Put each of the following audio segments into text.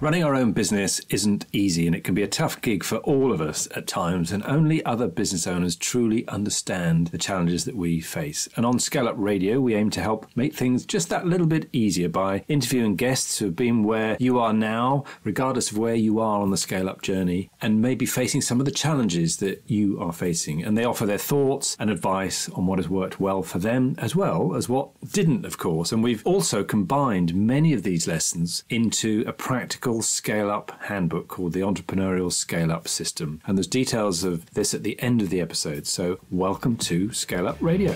Running our own business isn't easy and it can be a tough gig for all of us at times, and only other business owners truly understand the challenges that we face. And on Scale Up Radio, we aim to help make things just that little bit easier by interviewing guests who have been where you are now, regardless of where you are on the scale up journey, and maybe facing some of the challenges that you are facing. And they offer their thoughts and advice on what has worked well for them, as well as what didn't, of course. And we've also combined many of these lessons into a practical scale up handbook called the Entrepreneurial Scale Up System. And there's details of this at the end of the episode. So, welcome to Scale Up Radio.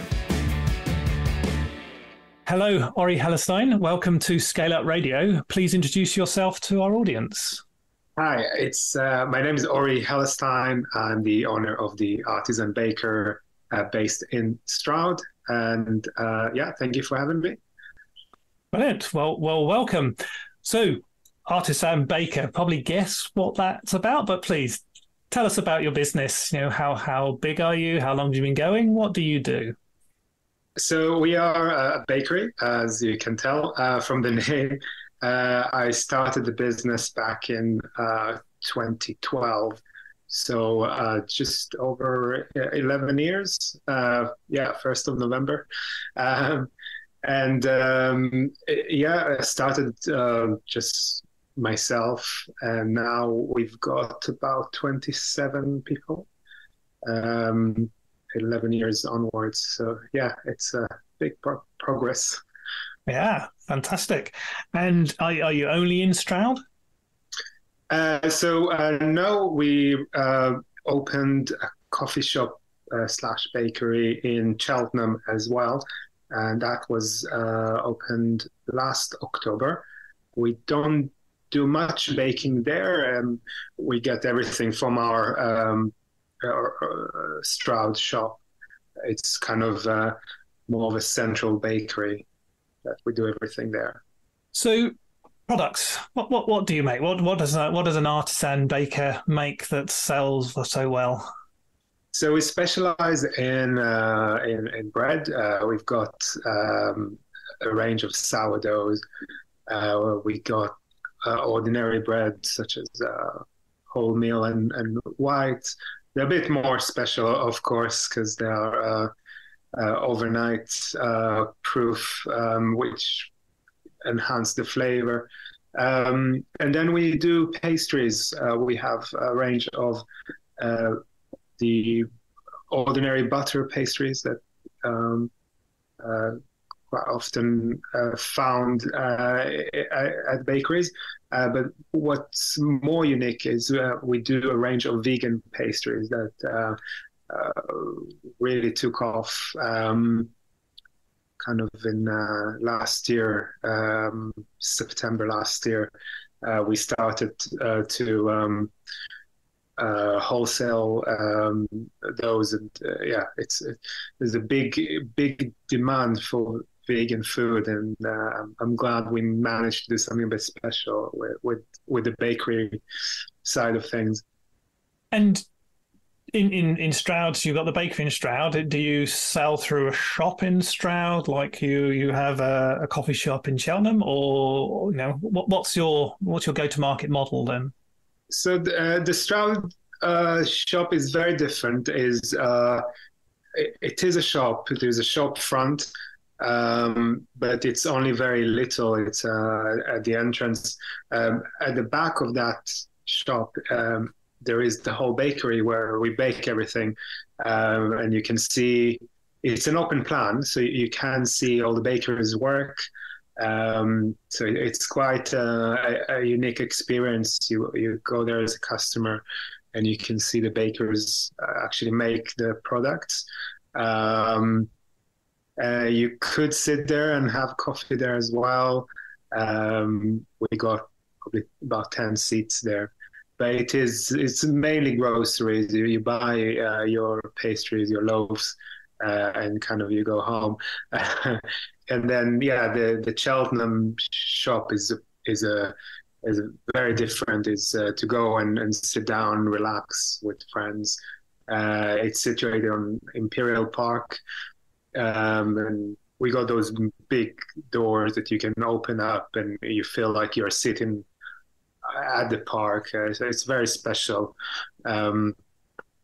Hello, Ori Hellerstein. Welcome to Scale Up Radio. Please introduce yourself to our audience. Hi, it's uh, my name is Ori Hellerstein. I'm the owner of the Artisan Baker uh, based in Stroud, and uh, yeah, thank you for having me. Brilliant. Well, well, welcome. So, Artisan Baker, probably guess what that's about, but please tell us about your business. You know, how how big are you? How long have you been going? What do you do? So we are a bakery, as you can tell uh, from the name. Uh, I started the business back in uh, 2012, so uh, just over 11 years. Uh, yeah, first of November, um, and um, yeah, I started uh, just myself, and now we've got about 27 people. Um, 11 years onwards. So yeah, it's a big pro- progress. Yeah, fantastic. And are, are you only in Stroud? Uh, so uh, no, we uh, opened a coffee shop uh, slash bakery in Cheltenham as well, and that was uh, opened last October. We don't do much baking there, and we get everything from our um, uh, Stroud shop. It's kind of uh, more of a central bakery that we do everything there. So, products. What what what do you make? What what does a, what does an artisan baker make that sells so well? So we specialize in uh, in, in, bread. Uh, we've got um, a range of sourdoughs. Uh, we got uh, ordinary bread such as uh, wholemeal and, and white. They're a bit more special, of course, because they are uh, uh, overnight uh, proof, um, which enhance the flavor. Um, and then we do pastries. We have a range of the ordinary butter pastries that um, quite often uh, found uh, at bakeries. Uh, but what's more unique is uh, we do a range of vegan pastries that uh, uh, really took off. Um, kind of in last year, um, September last year, we started to. Um, uh, wholesale um, those and uh, yeah it's it, there's a big big demand for vegan food, and uh, I'm glad we managed to do something a bit special with, with with the bakery side of things. And in, in, in Stroud, so you've got the bakery in Stroud. Do you sell through a shop in Stroud, like you you have a, a coffee shop in Cheltenham, or you know what, what's your what's your go to market model then? So the, uh, the Stroud uh, shop is very different. Is uh, it, it is a shop. There's a shop front um, but it's only very little. It's uh, at the entrance. Um, at the back of that shop, um, there is the whole bakery where we bake everything, um, and you can see it's an open plan, so you can see all the bakeries work. Um, so it's quite a, a, unique experience. You you go there as a customer, and you can see the bakers uh, actually make the products. Um, uh, you could sit there and have coffee there as well. Um, we got probably about ten seats there, but it is it's mainly groceries. You, you buy uh, your pastries, your loaves, uh, and kind of you go home. and then yeah, the the Cheltenham shop is is a is very different. Is uh, to go and, and sit down, relax with friends. Uh, it's situated on Imperial Park, um, and we got those big doors that you can open up and you feel like you're sitting at the park. Uh, so it's very special, um,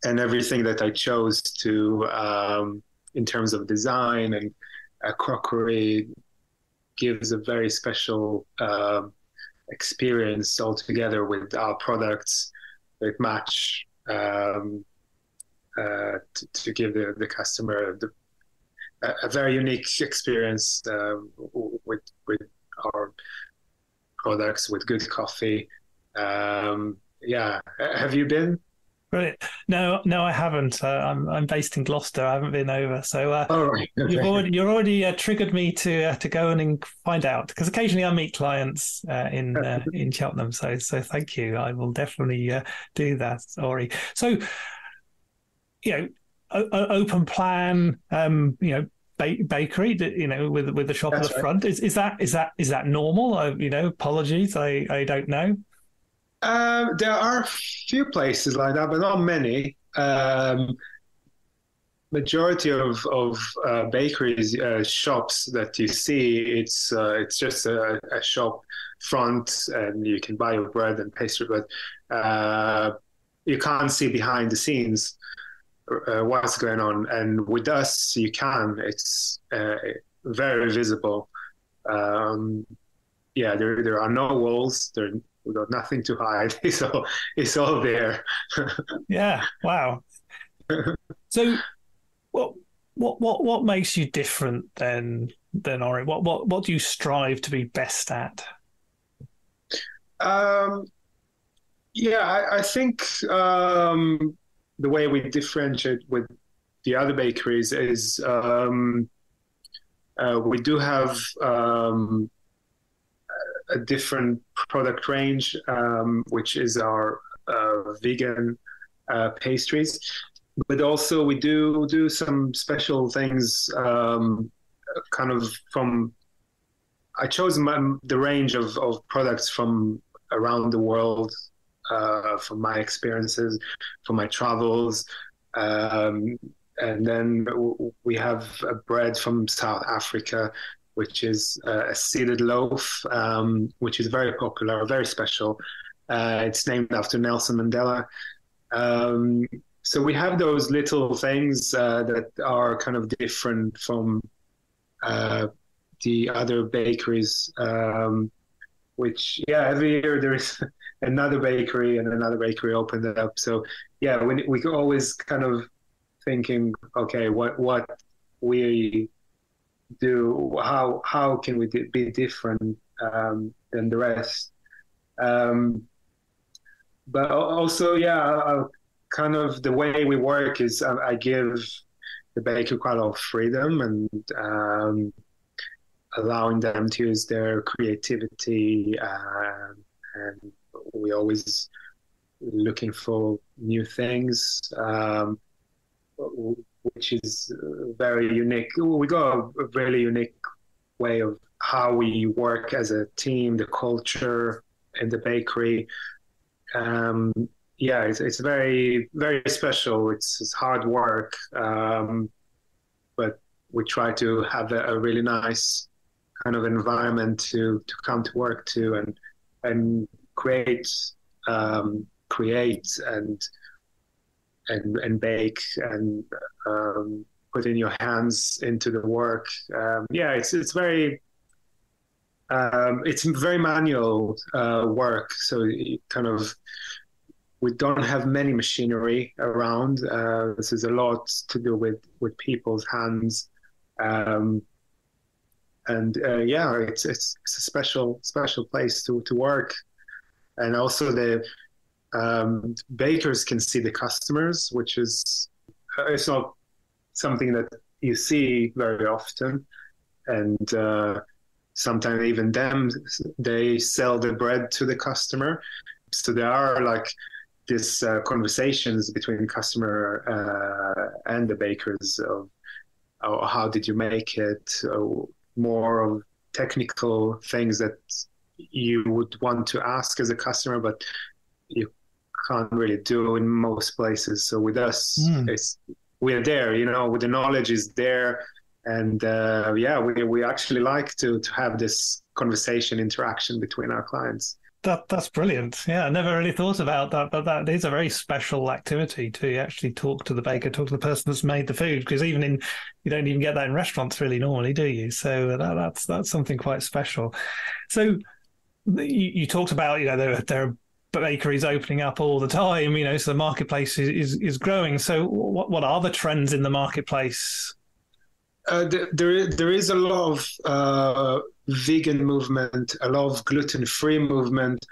and everything that I chose to um, in terms of design and uh, crockery gives a very special uh, experience altogether with our products that match um, uh, to, to, give the, the customer the, a, a, very unique experience uh, with with our products with good coffee. Um, yeah, have you been? Brilliant. No, no, I haven't. Uh, I'm I'm based in Gloucester. I haven't been over, so uh, oh, right. okay. you've already you're already uh, triggered me to uh, to go and find out because occasionally I meet clients uh, in uh, in Cheltenham. So so thank you. I will definitely do that. Sorry. So you know, open plan. Um, you know, ba- bakery. You know, with with the shop That's at the right. front. Is is that is that is that normal? you know, apologies. I I don't know. Um, there are a few places like that, but not many. Um, majority of of uh, bakeries uh, shops that you see, it's uh, it's just a, a, shop front, and you can buy your bread and pastry, but uh, you can't see behind the scenes uh, what's going on. And with us, you can. It's uh, very visible. Um, yeah, there there are no walls. There we got nothing to hide. It's all it's all there. yeah. Wow. so, what what what what makes you different than than Ori? What what what do you strive to be best at? Um. Yeah, I, I think um, the way we differentiate with the other bakeries is um, uh, we do have um, a different product range, um, which is our uh, vegan uh, pastries. But also, we do do some special things, um, kind of from. I chose my, the range of, of products from around the world, uh, from my experiences, from my travels. Um, and then we have a bread from South Africa, which is uh, a seeded loaf, um, which is very popular, very special. Uh, it's named after Nelson Mandela. Um, so we have those little things uh, that are kind of different from uh, the other bakeries. Um, which, yeah, every year there's another bakery and another bakery opened up. So yeah, we we always kind of thinking, okay, what what we do how how can we be different um, than the rest um, but also yeah uh, kind of the way we work is um, I give the baker quite a lot of freedom and um, allowing them to use their creativity uh, and we always looking for new things um, which is very unique. We got a really unique way of how we work as a team, the culture in the bakery. Um, yeah, it's, it's very, very special. It's, it's hard work, um, but we try to have a, a, really nice kind of environment to, to come to work to and and create um, create and and, and bake and um, putting your hands into the work. Um, yeah, it's it's very um, it's very manual uh, work. So kind of we don't have many machinery around. Uh, this is a lot to do with with people's hands. Um, and uh, yeah, it's, it's, it's a special special place to to work, and also the um, bakers can see the customers, which is uh, it's not something that you see very often, and uh, sometimes even them they sell the bread to the customer. So there are like these uh, conversations between customer uh, and the bakers of oh, how did you make it, oh, more of technical things that you would want to ask as a customer, but you can't really do in most places. So with us, mm. it's we're there. You know, with the knowledge is there, and uh, yeah, we we actually like to to have this conversation interaction between our clients. That that's brilliant. Yeah, I never really thought about that, but that is a very special activity to actually talk to the baker, talk to the person that's made the food. Because even in you don't even get that in restaurants really normally, do you? So that, that's that's something quite special. So you, you talked about you know there there are bakeries opening up all the time. You know, so the marketplace is is, is growing. So what what are the trends in the marketplace? Uh, there, there is a lot of uh, vegan movement, a lot of gluten-free movement.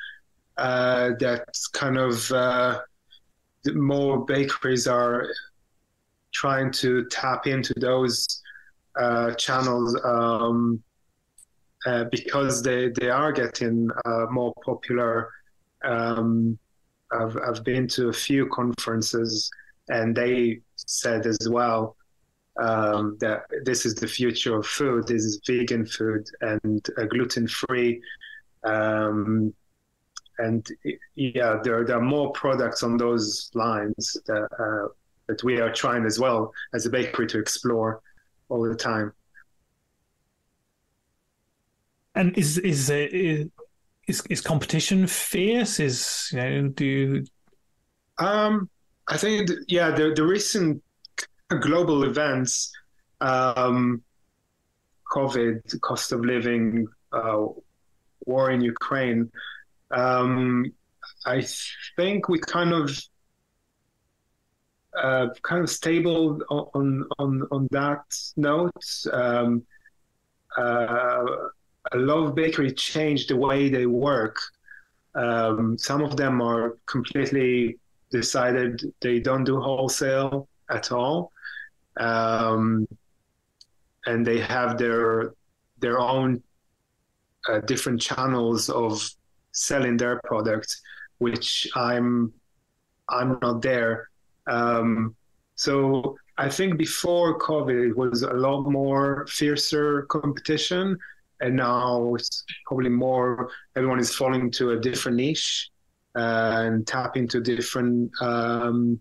Uh, that kind of uh, more bakeries are trying to tap into those uh, channels um, uh, because they they are getting more popular. Um, I've I've been to a few conferences, and they said as well um, that this is the future of food. This is vegan food and uh, gluten free. Um, and yeah, there, there are more products on those lines that, uh, that we are trying as well as a bakery to explore all the time. And is is is is competition fierce? Is you know do you... um I think yeah the the recent global events, um, COVID, cost of living, uh, war in Ukraine, um, I think we kind of uh, kind of stable on on on that note. Um, uh, a lot of bakery changed the way they work. Um, some of them are completely decided they don't do wholesale at all um, and they have their their own uh, different channels of selling their product, which I'm I'm not there. Um, so I think before COVID it was a lot more fiercer competition, and now it's probably more everyone is falling to a different niche uh, and tap into different um,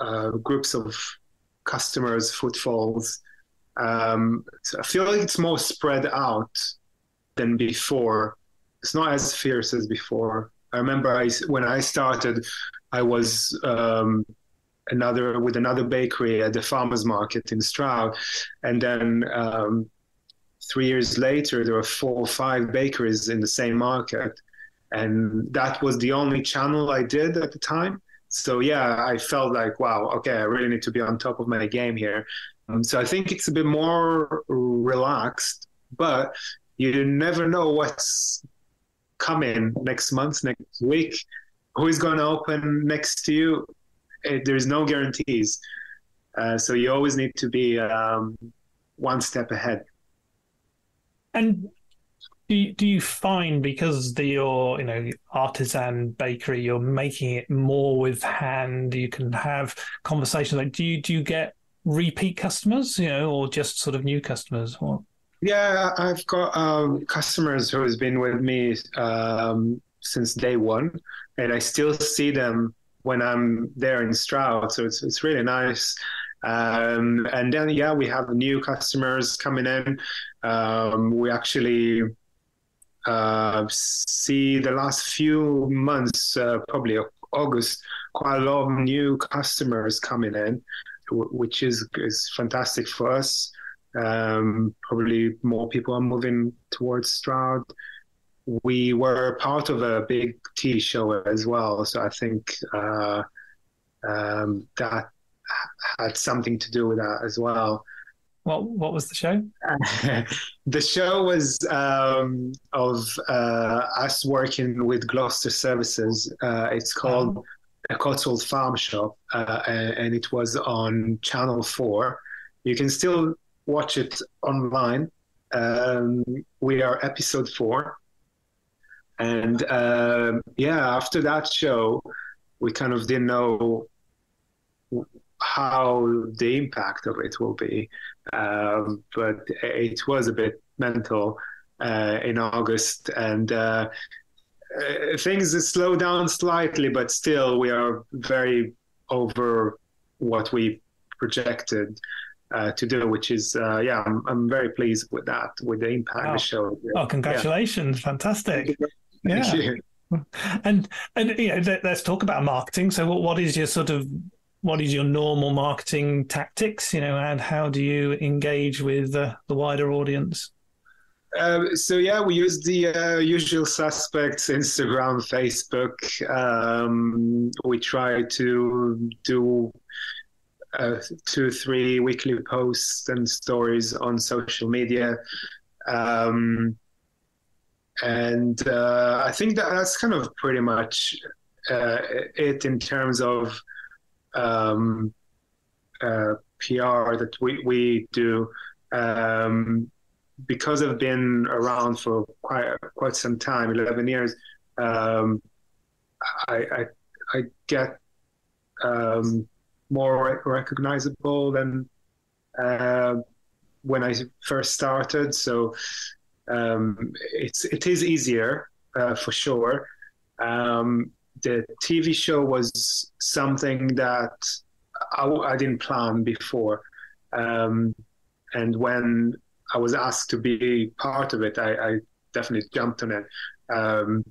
uh, groups of customers, footfalls. Um, so I feel like it's more spread out than before. It's not as fierce as before. I remember I, when I started, I was um, another with another bakery at the farmers market in Stroud, and then um, three years later there were four or five bakeries in the same market, and that was the only channel I did at the time so yeah, I felt like, wow, okay, I really need to be on top of my game here. Um, so I think it's a bit more relaxed, but you never know what's coming next month, next week, who is going to open next to you. It, there's no guarantees. Uh, so you always need to be um, one step ahead. And do you, do you find because the your you know artisan bakery you're making it more with hand you can have conversations like do you do you get repeat customers you know or just sort of new customers? Or yeah i've got um, customers who has been with me um, since day one and i still see them when i'm there in stroud so it's, it's really nice um, and then yeah we have new customers coming in um, we actually uh, see the last few months, uh, probably August, quite a lot of new customers coming in, which is is fantastic for us. Um, probably more people are moving towards Stroud. We were part of a big tea show as well, so I think uh, um, that had something to do with that as well. What what was the show? the show was um, of uh, us working with Gloucester Services. Uh, it's called oh. a Cotswold Farm Shop, uh, and it was on Channel Four. You can still watch it online. Um, we are episode four, and um, yeah, after that show, we kind of didn't know how the impact of it will be. Um, but it was a bit mental uh, in August, and uh, uh things slow down slightly, but still we are very over what we projected. uh, to do, which is uh, yeah, I'm, I'm very pleased with that with the impact oh. the show. Oh, congratulations! Yeah. Fantastic. Thank yeah. And and you know, let's talk about marketing. So, what, what is your sort of what is your normal marketing tactics? You know, and how do you engage with uh, the wider audience? Uh, so yeah, we use the uh, usual suspects: Instagram, Facebook. Um, we try to do uh, two, three weekly posts and stories on social media. Um, and uh, I think that that's kind of pretty much uh, it in terms of um, uh, PR that we, we do. Um, because I've been around for quite quite some time, eleven years, um, I, I, I get um, more recognizable than uh, when I first started. So um, it's it is easier uh, for sure. Um, the TV show was something that I, I didn't plan before, um, and when I was asked to be part of it, I, I definitely jumped on it. Um,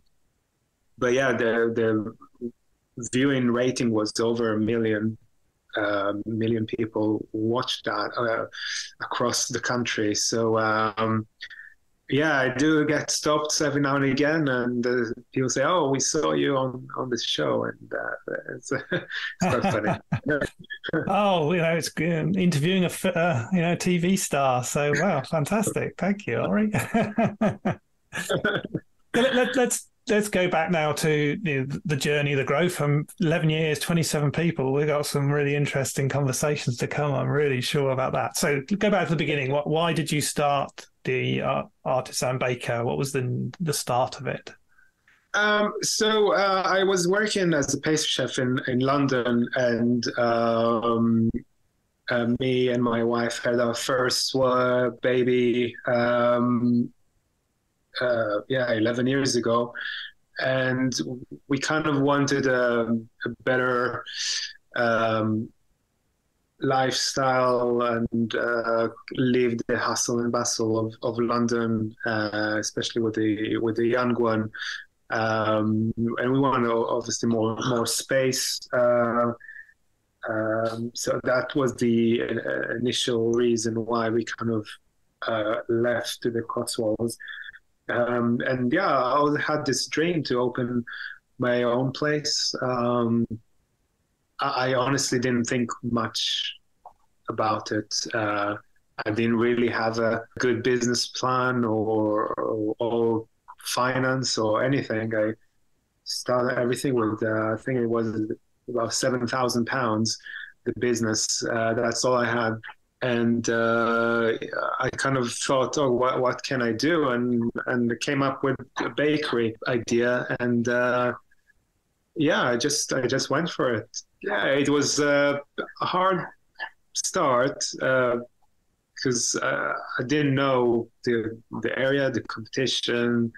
but yeah, the the viewing rating was over a million uh, million people watched that uh, across the country. So um, yeah, I do get stopped every now and again, and uh, people say, "Oh, we saw you on on this show," and uh, it's, it's quite funny. oh, you know, it's good. interviewing a uh, you know TV star. So wow, fantastic! Thank you, Ori. let, let, let's go back now to you know, the journey, the growth from 11 years, 27 people. We've got some really interesting conversations to come. I'm really sure about that. So go back to the beginning. What, why did you start the uh, Artisan Baker? What was the the start of it? Um, so uh, I was working as a pastry chef in, in London, and um, uh, me and my wife had our first uh, baby. Um, uh, yeah, 11 years ago, and we kind of wanted a, a better um, lifestyle and uh, leave the hustle and bustle of, of London, uh, especially with the with the young one. Um, and we want obviously more more space. Uh, um, so that was the uh, initial reason why we kind of uh, left to the Cotswolds. Um, and yeah, I had this dream to open my own place. Um, I honestly didn't think much about it. Uh, I didn't really have a good business plan or, or, or finance or anything. I started everything with, uh, I think it was about 7,000 pounds, the business. Uh, that's all I had. And uh, I kind of thought, oh, what, what can I do? And, and came up with a bakery idea. And uh, yeah, I just, I just went for it yeah, it was uh, a hard start because uh, uh, I didn't know the the area, the competition.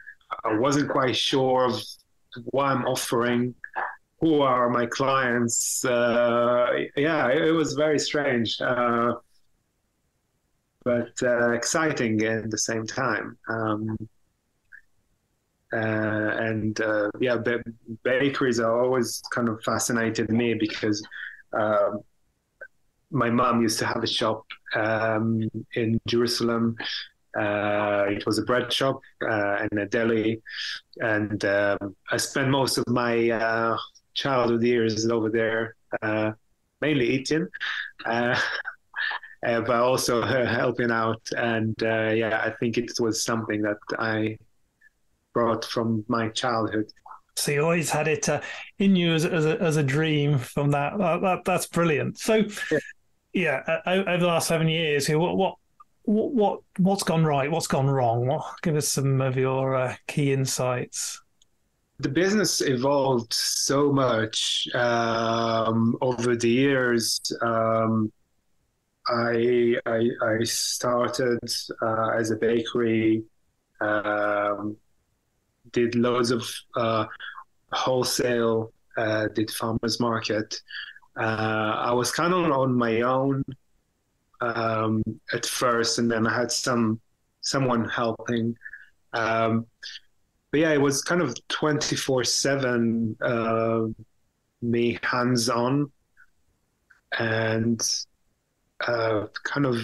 I wasn't quite sure of what I'm offering. Who are my clients? Uh, yeah, it, was very strange, uh, but uh, exciting at the same time. Um, uh, and uh, yeah, ba- bakeries are always kind of fascinated me because uh, my mom used to have a shop um, in Jerusalem. Uh, it was a bread shop uh, and a deli, and um, I spent most of my uh, childhood years over there, mainly eating. Uh, but also uh, helping out. And uh, yeah, I think it was something that I brought from my childhood. So you always had it uh, in you as, as, a, as a dream from that. that, that that's brilliant. So, yeah, yeah uh, over the last seven years, what what what what's gone right? What's gone wrong? What, give us some of your uh, key insights. The business evolved so much um, over the years. Um, I, I, I started uh, as a bakery um, did loads of uh, wholesale, uh, did farmers market. Uh, I was kind of on my own um, at first, and then I had some someone helping. Um, but yeah, it was kind of twenty four seven uh, me hands on, and uh, kind of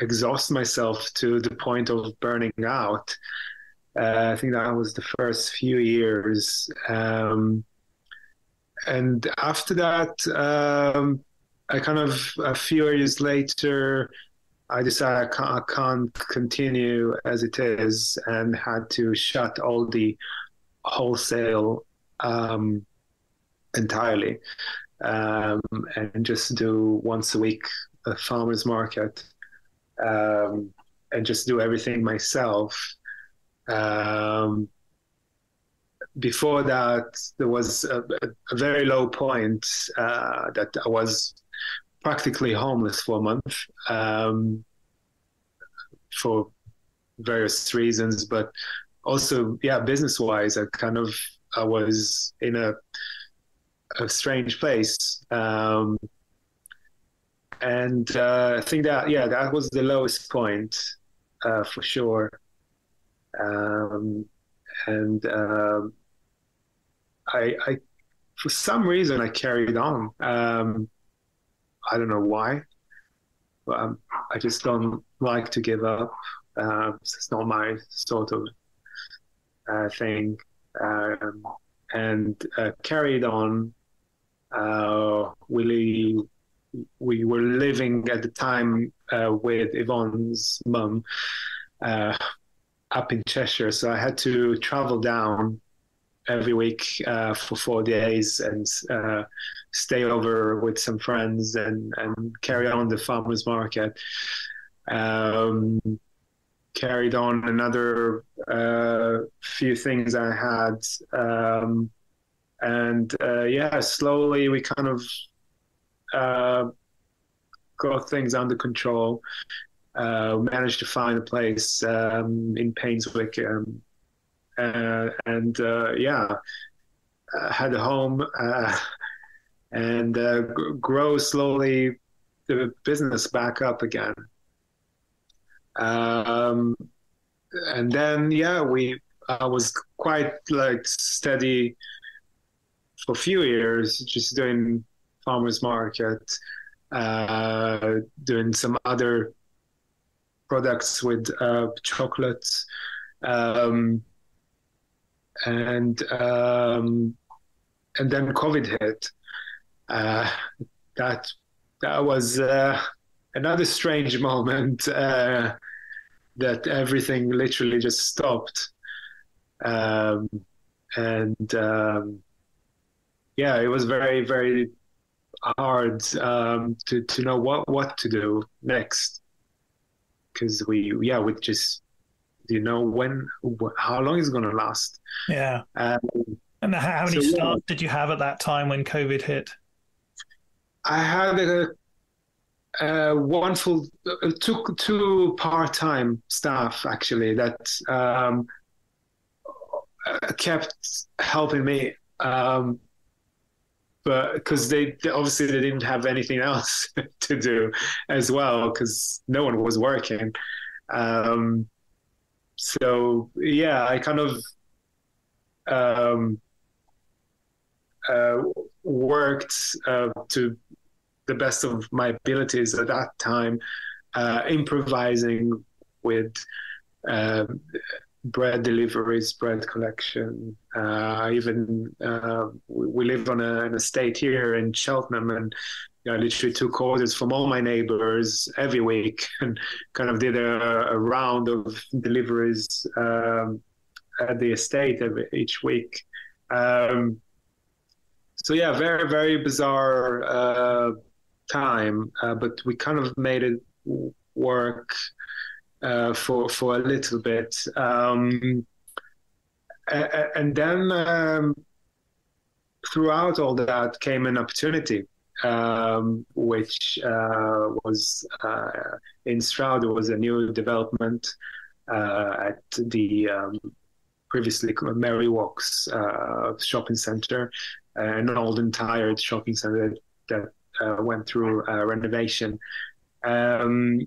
exhaust myself to the point of burning out. Uh, I think that was the first few years. Um, and after that, um, I kind of, a few years later, I decided I can't, I can't, continue as it is and had to shut all the wholesale um, entirely um, and just do once a week a farmer's market um, and just do everything myself. Um, before that, there was a, a very low point uh, that I was practically homeless for a month um, for various reasons, but also, yeah, business wise, I kind of I was in a a strange place. Um, and uh, I think that yeah, that was the lowest point uh, for sure. Um, and um, I, I, for some reason, I carried on. Um, I don't know why, but um, I just don't like to give up. Uh, it's not my sort of uh, thing. Um, and uh, carried on. Uh, we we were living at the time uh, with Yvonne's mum uh, up in Cheshire, so I had to travel down every week uh, for four days and uh, stay over with some friends and, and carry on the farmers market. Um, carried on another uh, few things I had. Um, and uh, yeah, slowly we kind of uh, got things under control. Uh, managed to find a place um, in Painswick, um, uh, and uh, yeah, uh, had a home uh, and grow slowly the business back up again. Um, and then yeah, we I was quite like steady for a few years, just doing farmers market, uh, doing some other products with uh, chocolates, um, and um, and then COVID hit. Uh, that that was uh, another strange moment. Uh, that everything literally just stopped, um, and um, yeah, it was very very hard um, to to know what what to do next because we yeah we just you know when how long is it going to last? Yeah. Um, and how many so, staff did you have at that time when covid hit? I had a, a one full uh, two two part-time staff actually that um, kept helping me um, but because they, obviously they didn't have anything else to do as well because no one was working. Um, so yeah i kind of um, uh, worked uh, to the best of my abilities at that time uh, improvising with um, bread deliveries, bread collection. Uh, even uh, we live on a, an estate here in Cheltenham, and you know, I literally took orders from all my neighbors every week and kind of did a, a round of deliveries um, at the estate every, each week. Um, so yeah, very very bizarre uh, time, uh, but we kind of made it work uh, for for a little bit, um, and then um, throughout all that came an opportunity, um, which uh, was uh, in Stroud. There was a new development uh, at the um, previously Merrywalks uh, shopping center, an old and tired shopping center that went through renovation Um,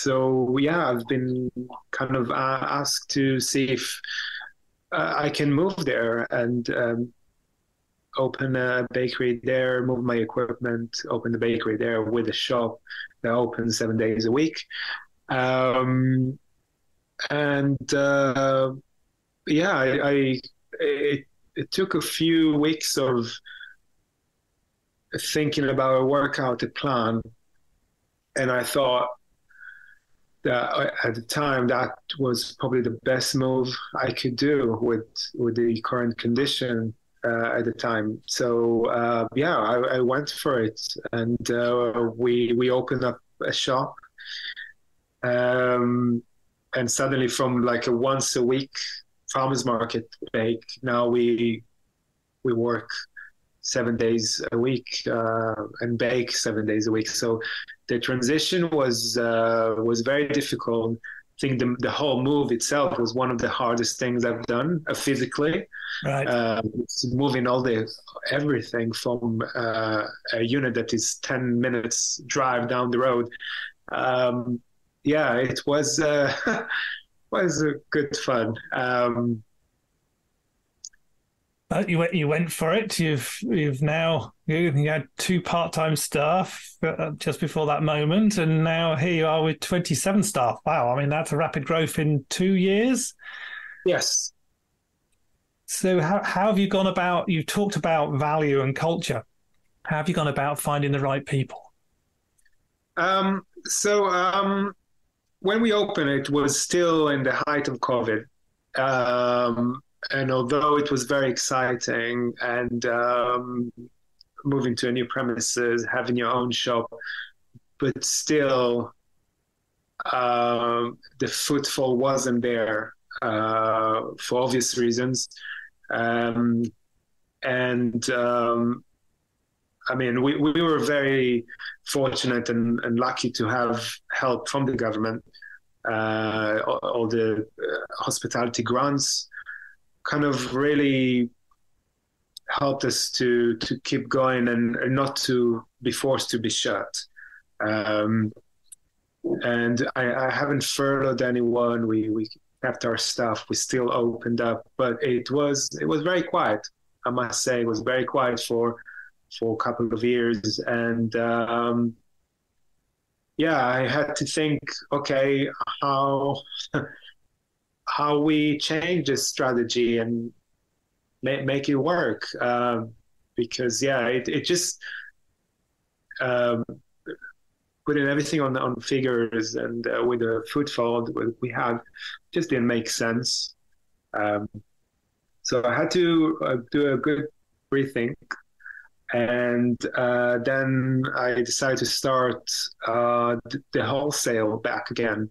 so yeah, I've been kind of uh, asked to see if uh, I can move there and um, open a bakery there, move my equipment, open the bakery there with a shop that opens seven days a week. Um, and uh, yeah, I, I it, it took a few weeks of thinking about a workout plan, and I thought that at the time that was probably the best move I could do with with the current condition uh, at the time. So uh, yeah, I, I, went for it, and uh, we we opened up a shop, um, and suddenly from like a once a week farmers market bake, now we we work seven days a week uh, and bake seven days a week. So the transition was uh, was very difficult. I think the, the whole move itself was one of the hardest things I've done uh, physically. Right. Uh, moving all the everything from uh, a unit that is ten minutes drive down the road. Um, yeah, it was uh, was good fun. Um, but you went, you went for it. You've you've now you had two part time staff uh, just before that moment, and now here you are with twenty seven staff. Wow, I mean that's a rapid growth in two years. Yes. So how how have you gone about? You talked about value and culture. How have you gone about finding the right people? Um, so um, when we opened, it was still in the height of COVID. Um, and although it was very exciting and um, moving to a new premises, having your own shop, but still uh, the footfall wasn't there uh, for obvious reasons. Um, and um, I mean, we, we were very fortunate and, and lucky to have help from the government, uh, all, all, the uh, hospitality grants kind of really helped us to to keep going and, not to be forced to be shut. Um, and I, I, haven't furloughed anyone. We we kept our stuff. We still opened up, but it was it was very quiet. I must say, it was very quiet for for a couple of years, and um, yeah, I had to think, okay, how how we change this strategy and make, make it work. Um, because yeah, it, it just um, putting everything on on figures and uh, with the footfall we had just didn't make sense. Um, so I had to uh, do a good rethink, and uh, then I decided to start uh, the wholesale back again.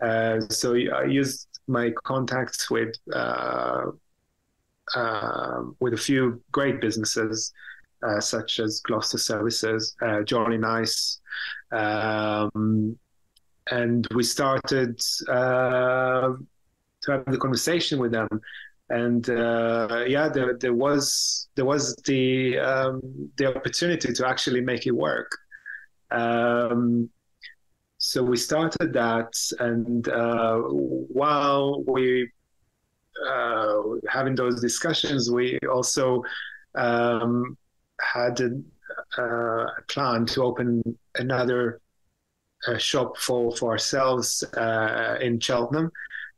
Uh, so I used my contacts with uh, uh, with a few great businesses uh, such as Gloucester Services, uh, Jolly Nice, um, and we started uh, to have the conversation with them. And uh, yeah, there, there, was there was the um, the opportunity to actually make it work. Um, so we started that, and uh, while we uh, having those discussions, we also um, had a, a, plan to open another uh, shop for for ourselves uh, in Cheltenham,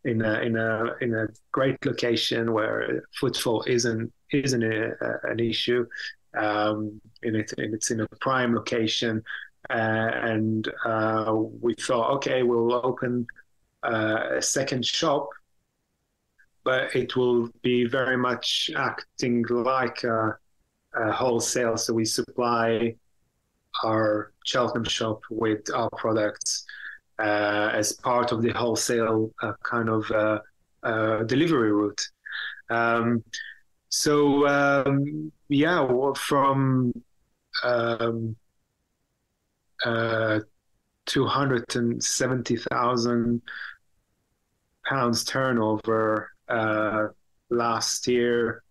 in a in a in a great location where footfall isn't isn't a, an issue. Um, and, it, and it's in a prime location and uh, we thought, okay, we'll open uh, a second shop, but it will be very much acting like a, a wholesale. So we supply our Cheltenham shop with our products uh, as part of the wholesale uh, kind of uh, delivery route. Um, so um, yeah, from um, uh, 270,000 pounds turnover uh, last year.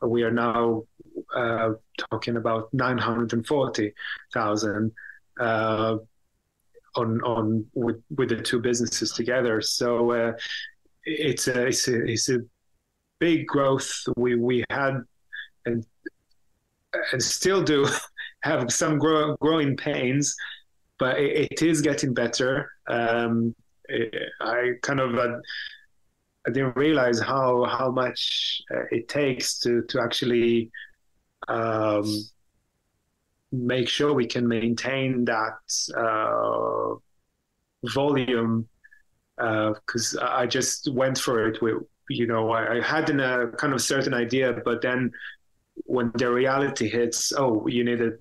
We are now uh, talking about 940,000. Uh, on on with with the two businesses together. So uh, it's a it's a it's a big growth. We we had and and still do have some grow, growing pains, but it, it is getting better. Um, it, I kind of uh, I didn't realize how how much uh, it takes to to actually um, make sure we can maintain that uh, volume because uh, I just went for it with you know I, I had a kind of certain idea but then when the reality hits oh you need a,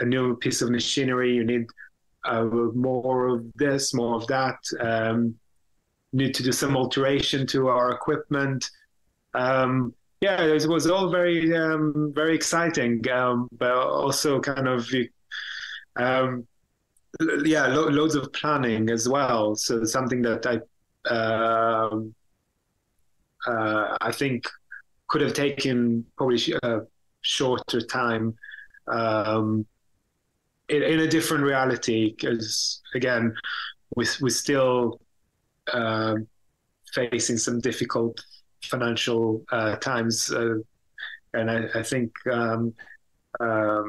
a new piece of machinery. You need uh, more of this more of that. Um, need to do some alteration to our equipment. Um, yeah, it was all very um, very exciting, um, but also kind of um, yeah, lo- loads of planning as well. So something that I uh, uh, I think could have taken probably a uh, shorter time. Um, in, in, a different reality because again we we're still uh, facing some difficult financial uh, times, uh, and I, I think um, um,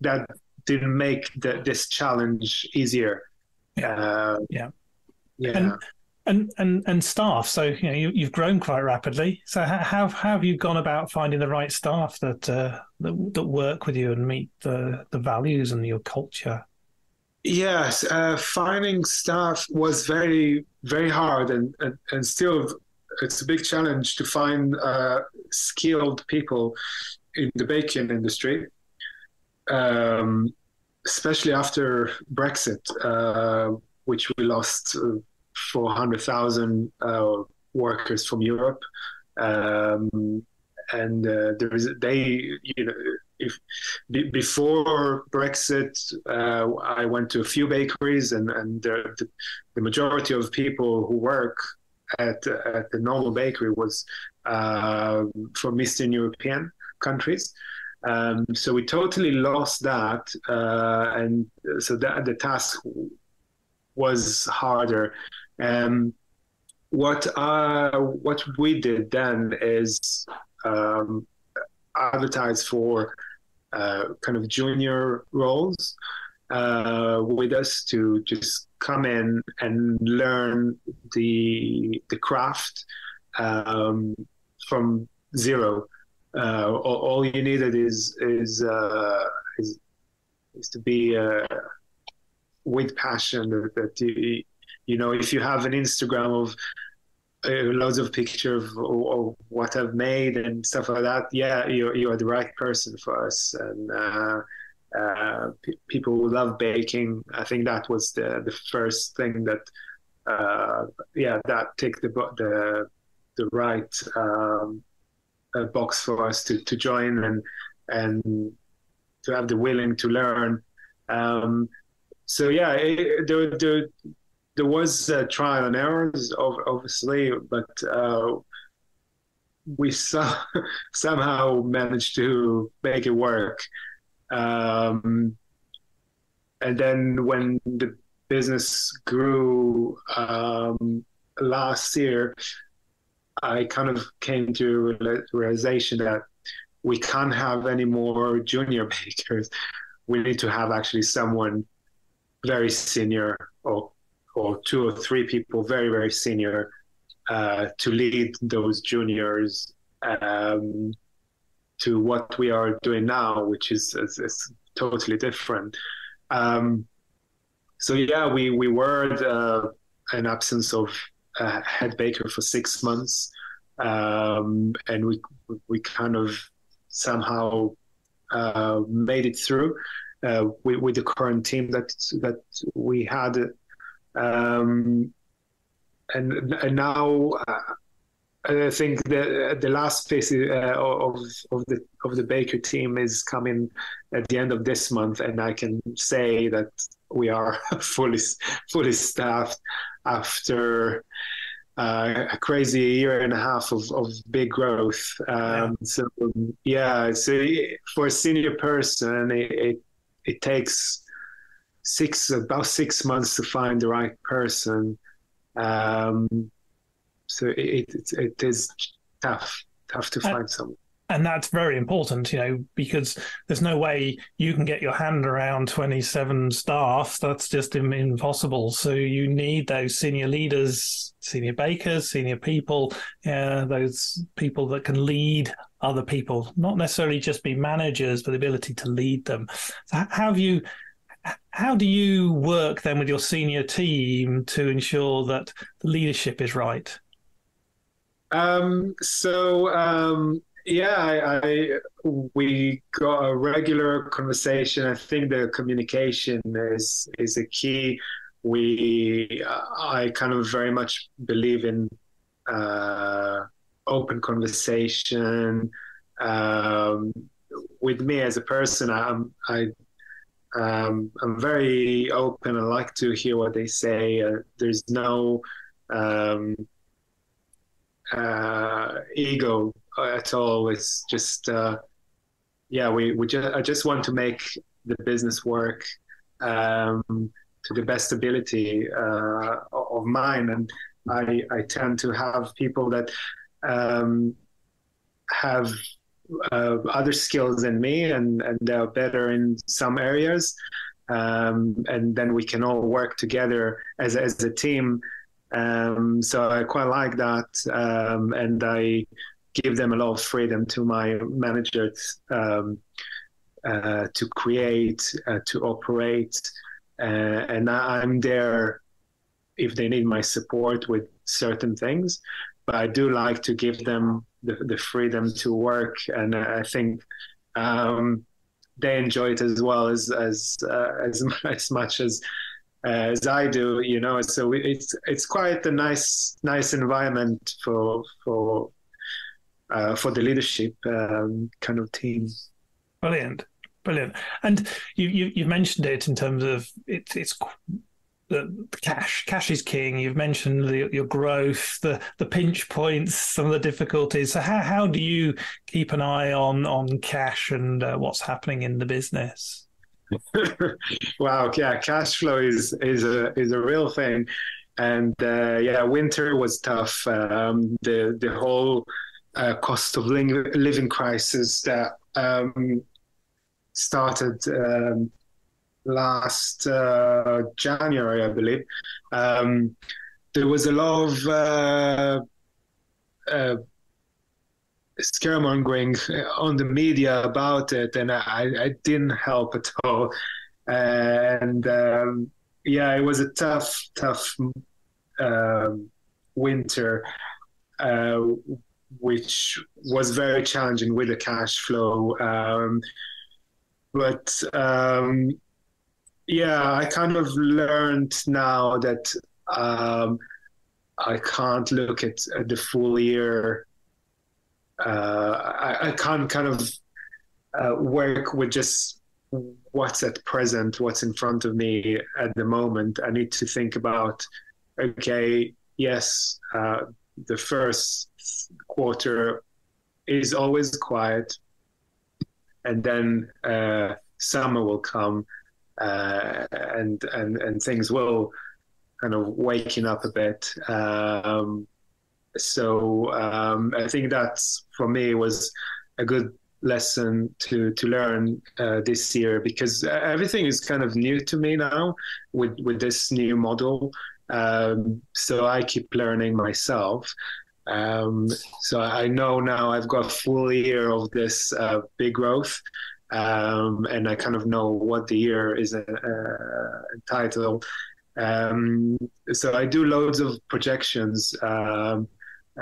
that didn't make the, this challenge easier. Yeah. Uh, yeah. Yeah. And, and and and staff. So you know you, have grown quite rapidly. So how, how have you gone about finding the right staff that uh, that, that work with you and meet the the values and your culture? Yes, uh, finding staff was very very hard and, and, and still it's a big challenge to find uh, skilled people in the baking industry, um, especially after Brexit, uh, which we lost uh, 400,000 uh, workers from Europe. Um, and uh, there is they you know if b- before Brexit, uh, I went to a few bakeries, and and the, the, majority of people who work at, at the normal bakery was uh, from Eastern European countries. Um, so we totally lost that, uh, and so that the task was harder. Um, what uh, what we did then is um, advertise for uh, kind of junior roles uh, with us to just come in and learn the the craft um, from zero. Uh, all, all, you needed is is uh, is, is to be uh, with passion. That you, you know, if you have an Instagram of uh, loads of pictures of, of, what I've made and stuff like that, yeah, you're you are the right person for us. And uh, uh, p- people who love baking. I think that was the the first thing that, uh, yeah, that ticked the the the right um, box for us to to join and and to have the willing to learn. Um, so yeah, it, there, there there was trial and errors, obviously, but uh, we saw, somehow managed to make it work. Um, and then when the business grew um, last year, I kind of came to a realization that we can't have any more junior bakers. We need to have actually someone very senior or or two or three people very very senior uh, to lead those juniors um, to what we are doing now, which is, is, is totally different. Um, so yeah, we we were an absence of a head baker for six months, um, and we we kind of somehow uh, made it through uh, with, with, the current team that that we had, um, and and now. Uh, I think the the last piece uh, of of the of the Baker team is coming at the end of this month, and I can say that we are fully fully staffed after uh, a crazy year and a half of, of big growth. Um, yeah. So yeah, so for a senior person, it, it, it takes six about six months to find the right person. Um, so it, it, it is tough, tough to find someone and that's very important, you know, because there's no way you can get your hand around 27 staff. That's just impossible. So you need those senior leaders, senior bakers, senior people, uh, those people that can lead other people, not necessarily just be managers, but the ability to lead them. So how have you? How do you work then with your senior team to ensure that the leadership is right? Um, so um, yeah, I, I, we got a regular conversation. I think the communication is is a key. We I kind of very much believe in uh, open conversation. Um, with me as a person, I'm I um, I'm very open. I like to hear what they say. Uh, there's no um, uh, ego at all. It's just, uh, yeah, we, we just, I just want to make the business work um, to the best ability uh, of mine. And I, I tend to have people that um, have uh, other skills than me and, and they're better in some areas. Um, and then we can all work together as, as a team. Um, so I quite like that. Um, and I, give them a lot of freedom to my managers um, uh, to create, uh, to operate, uh, and I'm there if they need my support with certain things. But I do like to give them the, the freedom to work, and I think um, they enjoy it as well as as uh, as, as much as as I do, you know. So it's it's quite a nice nice environment for for uh, for the leadership um, kind of team. Brilliant, brilliant. And you, you have mentioned it in terms of it's it's the, cash. Cash is king. You've mentioned the, your growth, the the pinch points, some of the difficulties. So how how do you keep an eye on on cash and uh, what's happening in the business? wow, yeah, cash flow is is a is a real thing, and uh, yeah, winter was tough. Um, the the whole uh, cost of living crisis that um, started um, last uh, January, I believe. Um, there was a lot of uh, uh, scaremongering on the media about it, and I, I didn't help at all. And um, yeah, it was a tough, tough um, winter. Uh, which was very challenging with the cash flow. Um, but um, yeah, I kind of learned now that um, I can't look at, at the full year. Uh, I, I, can't kind of uh, work with just what's at present, what's in front of me at the moment. I need to think about, okay, yes, uh, the first quarter is always quiet, and then uh, summer will come, uh, and and and things will kind of waking up a bit. Um, so um, I think that's for me was a good lesson to to learn uh, this year because everything is kind of new to me now with with this new model um, so I keep learning myself. Um, so I know now I've got a full year of this uh, big growth, um, and I kind of know what the year is uh, entitled. Um, so I do loads of projections, um,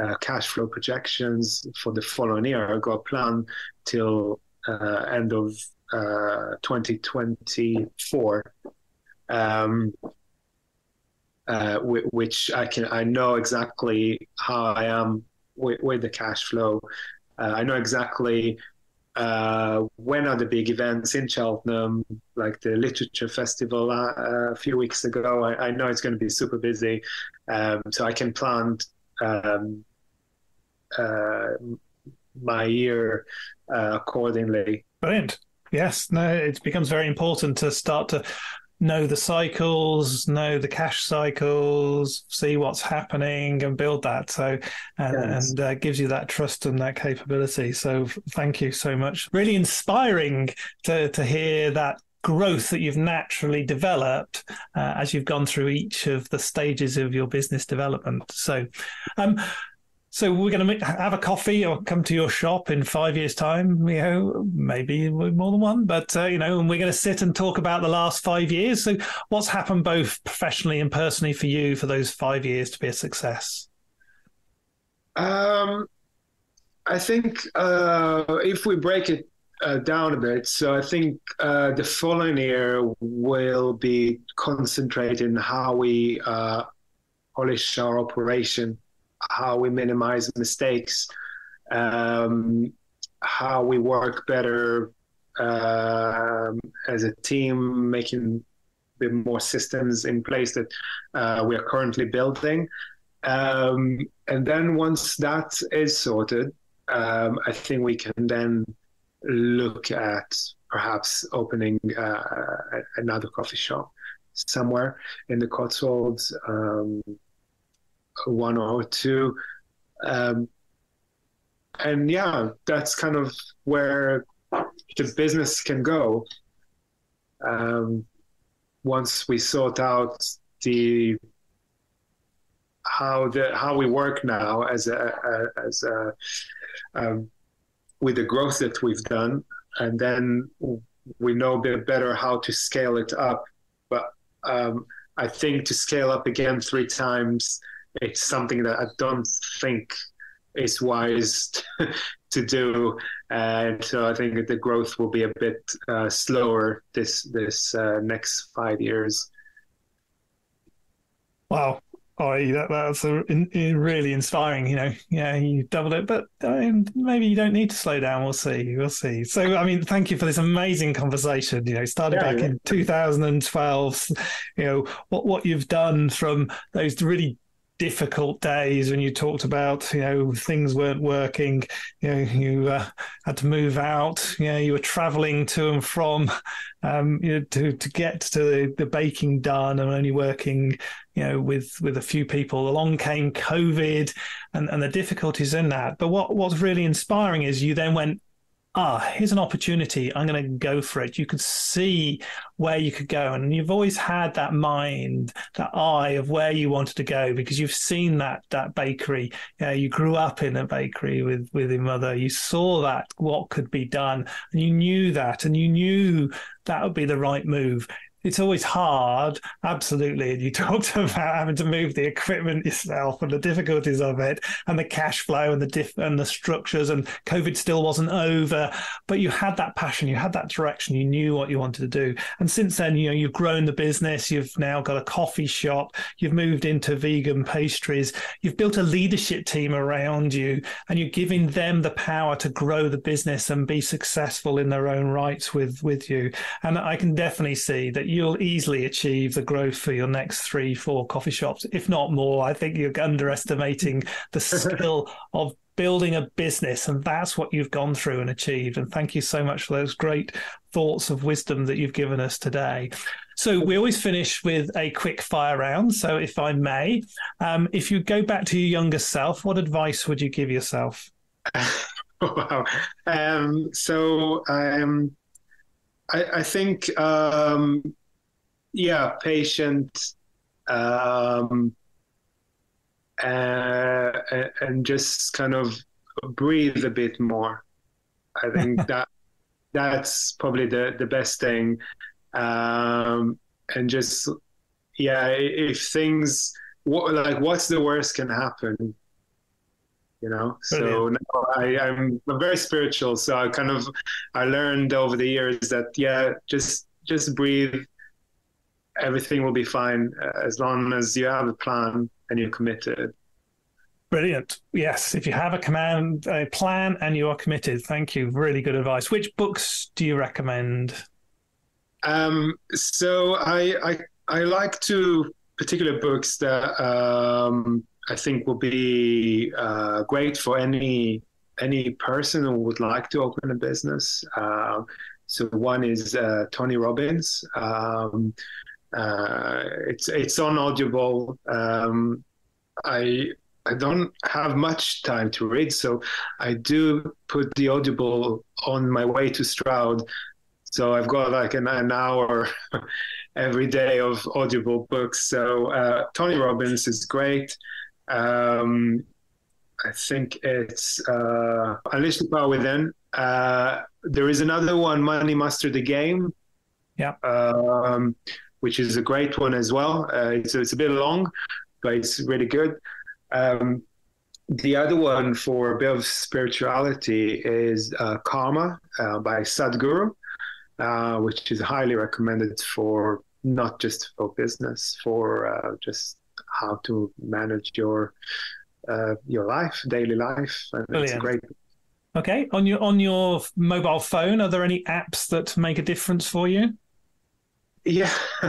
uh, cash flow projections for the following year. I got a plan till uh, end of uh, 2024. Um, uh, which I can I know exactly how I am with, with the cash flow. Uh, I know exactly uh, when are the big events in Cheltenham, like the literature festival uh, a few weeks ago. I, I know it's going to be super busy, um, so I can plan um, uh, my year uh, accordingly. Brilliant. Yes, no, it becomes very important to start to know the cycles, know the cash cycles, see what's happening, and build that. So, and, yes. and uh, gives you that trust and that capability. So, thank you so much. Really inspiring to to hear that growth that you've naturally developed uh, as you've gone through each of the stages of your business development. So, um, so we're going to have a coffee or come to your shop in five years' time. You know, maybe more than one, but uh, you know, and we're going to sit and talk about the last five years. So, what's happened both professionally and personally for you for those five years to be a success? Um, I think uh, if we break it uh, down a bit, so I think uh, the following year will be concentrating how we uh, polish our operation how we minimize mistakes, um, how we work better uh, as a team, making bit more systems in place that uh, we are currently building. Um, and then once that is sorted, um, I think we can then look at perhaps opening uh, another coffee shop somewhere in the Cotswolds. Um, one or two. Um, and yeah, that's kind of where the business can go. Um, once we sort out the how the how we work now as a, a as a um, with the growth that we've done, and then we know a bit better how to scale it up. But um, I think to scale up again three times it's something that I don't think is wise to do, and so I think the growth will be a bit uh, slower this this uh, next five years. Wow. Oh, that, that's a, really inspiring. You know, yeah, you doubled it, but I mean, maybe you don't need to slow down. We'll see. We'll see. So, I mean, thank you for this amazing conversation. You know, started yeah, back yeah. in 2012. You know what what you've done from those really difficult days when you talked about you know things weren't working you know you uh, had to move out you know you were traveling to and from um, you know to to get to the, the baking done and only working you know with with a few people. Along came covid and and the difficulties in that. But what what's really inspiring is you then went ah, here's an opportunity. I'm going to go for it. You could see where you could go. And you've always had that mind, that eye of where you wanted to go because you've seen that, that bakery. You, you grew up in a bakery with, with your mother. You saw that, what could be done. And you knew that. And you knew that would be the right move it's always hard, absolutely. And you talked about having to move the equipment yourself and the difficulties of it, and the cash flow and the diff- and the structures. And COVID still wasn't over, but you had that passion, you had that direction, you knew what you wanted to do. And since then, you know, you've grown the business. You've now got a coffee shop. You've moved into vegan pastries. You've built a leadership team around you, and you're giving them the power to grow the business and be successful in their own rights with with you. And I can definitely see that you'll easily achieve the growth for your next three, four coffee shops, if not more. I think you're underestimating the skill of building a business and that's what you've gone through and achieved. And thank you so much for those great thoughts of wisdom that you've given us today. So we always finish with a quick fire round. So if i may um, if you go back to your younger self what advice would you give yourself? Wow. Um, so um, I, I think um, yeah, patient, um, uh, and just kind of breathe a bit more. I think that that's probably the the best thing, um, and just yeah, if things what like what's the worst can happen, you know. Brilliant. So I, I'm very spiritual, so I kind of I learned over the years that yeah, just just breathe everything will be fine uh, as long as you have a plan and you're committed. Brilliant. Yes, if you have a command a plan and you are committed, thank you. Really good advice. Which books do you recommend? Um, so I, I I like two particular books that um, I think will be uh, great for any any person who would like to open a business. Uh, so one is uh, Tony Robbins. Um, Uh, it's it's on Audible. Um, I I don't have much time to read, so I do put the Audible on my way to Stroud. So I've got like an, an hour every day of Audible books. So uh, Tony Robbins is great. Um, I think it's uh, Unleash the Power Within. Uh, there is another one, Money Master the Game. Yeah. Um, which is a great one as well. Uh, it's, it's a bit long, but it's really good. Um, the other one for a bit of spirituality is uh, Karma uh, by Sadhguru, uh, which is highly recommended for not just for business, for uh, just how to manage your uh, your life, daily life, and Brilliant. it's great. Okay, on your on your mobile phone, are there any apps that make a difference for you? Yeah,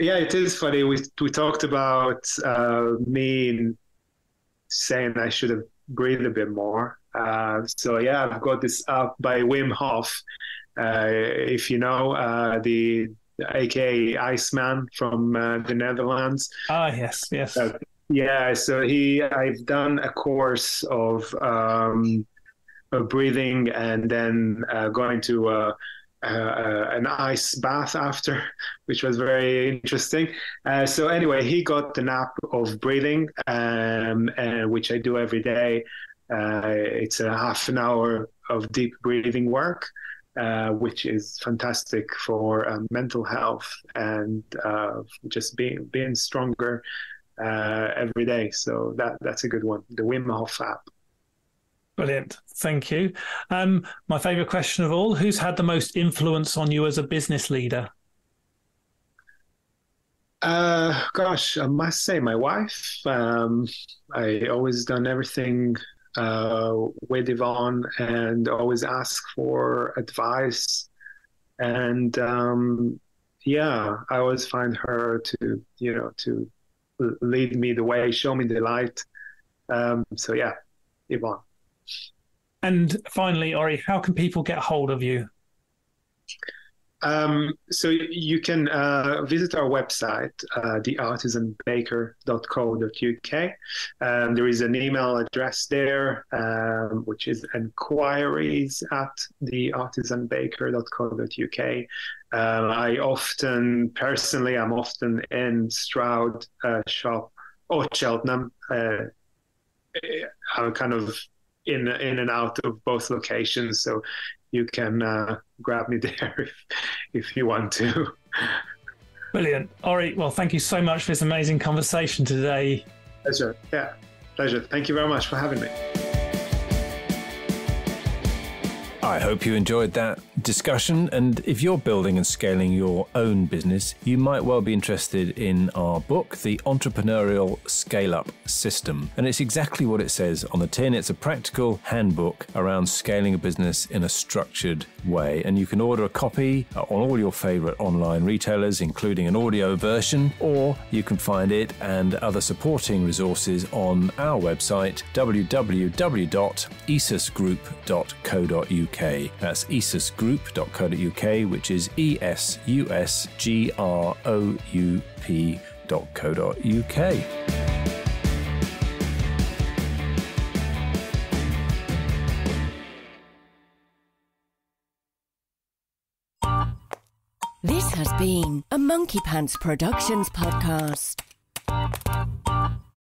yeah, it is funny. We we talked about uh, me saying I should have breathed a bit more. Uh, so yeah, I've got this app by Wim Hof. Uh, if you know uh, the aka Iceman from uh, the Netherlands. Ah, yes, yes. Uh, yeah, so he, I've done a course of, um, of breathing and then uh, going to uh, uh, an ice bath after, which was very interesting. Uh, so anyway, he got the nap of breathing, um, and, which I do every day. Uh, it's a half an hour of deep breathing work. Uh, which is fantastic for uh, mental health and uh, just being being stronger uh, every day. So that that's a good one. The Wim Hof app. Brilliant, thank you. Um, my favorite question of all: Who's had the most influence on you as a business leader? Uh, gosh, I must say my wife. Um, I always done everything uh, with Yvonne and always ask for advice. And um, yeah, I always find her to, you know, to lead me the way, show me the light. Um, so yeah, Yvonne. And finally, Ori, how can people get hold of you? Um, so you can uh, visit our website, uh, theartisanbaker.co.uk. Um, there is an email address there, um, which is inquiries at theartisanbaker.co.uk. Um, I often, personally, I'm often in Stroud uh, shop or Cheltenham. Uh, I'm kind of in in and out of both locations. So you can uh, grab me there if, if you want to. Brilliant. All right. Well, thank you so much for this amazing conversation today. Pleasure. Yeah, pleasure. Thank you very much for having me. I hope you enjoyed that discussion. And if you're building and scaling your own business, you might well be interested in our book, The Entrepreneurial Scale Up System. And it's exactly what it says on the tin. It's a practical handbook around scaling a business in a structured way. And you can order a copy uh, on all your favorite online retailers, including an audio version, or you can find it and other supporting resources on our website, That's esusgroup.co.uk, which is E S U S G R O U P.co.uk. This has been a Monkey Pants Productions podcast.